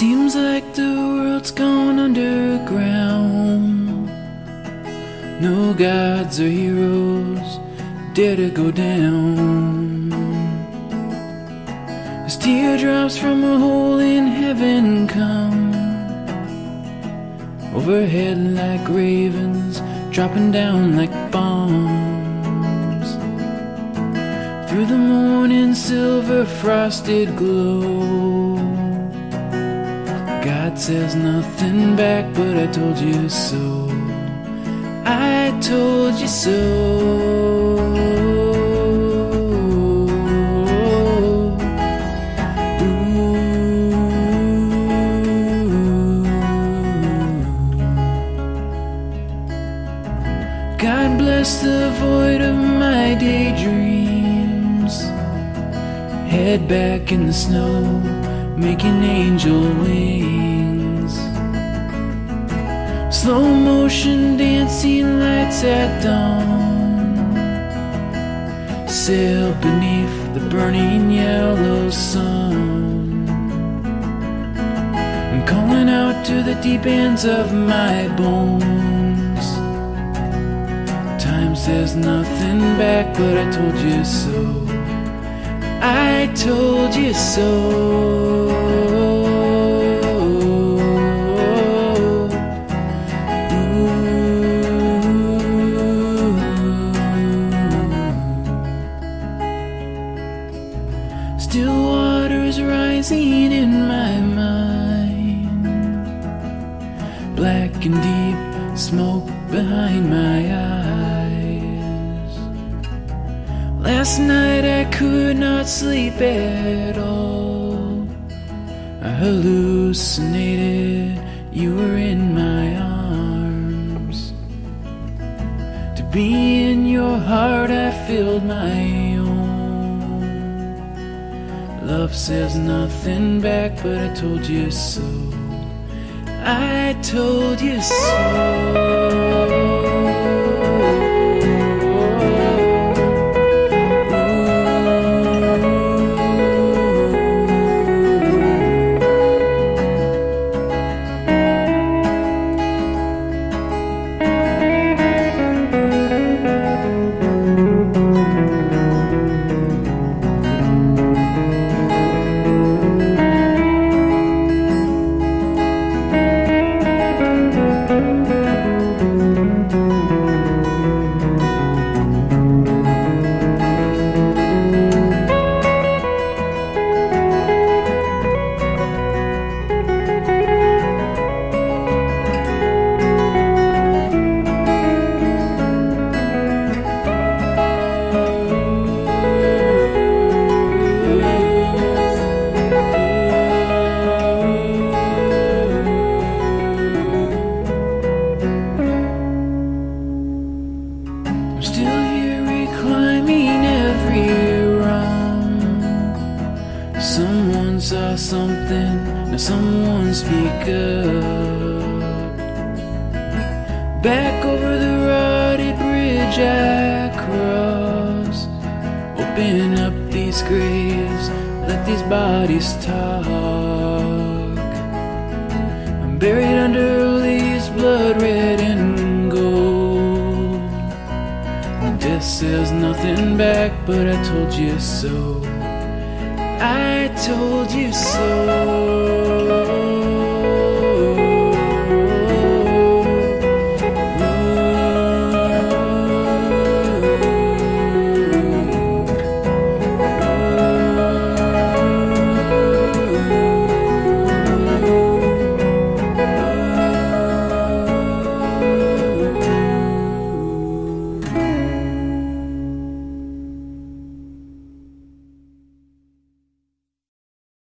Seems like the world's gone underground. No gods or heroes dare to go down. As teardrops from a hole in heaven come overhead like ravens, dropping down like bombs. Through the morning silver frosted glow. Says nothing back, but I told you so. I told you so. God bless the void of my daydreams. Head back in the snow, making angel wings. Slow motion dancing lights at dawn. Sail beneath the burning yellow sun. I'm calling out to the deep ends of my bones. Time says nothing back, but I told you so. I told you so. Still waters rising in my mind, black and deep smoke behind my eyes. Last night I could not sleep at all. I hallucinated you were in my arms. To be in your heart, I filled my. Love says nothing back, but I told you so. I told you so. Something, now someone speak up. Back over the rotty bridge I cross. Open up these graves, let these bodies talk. I'm buried under leaves, blood red and gold. Death says nothing back, but I told you so. I told you so.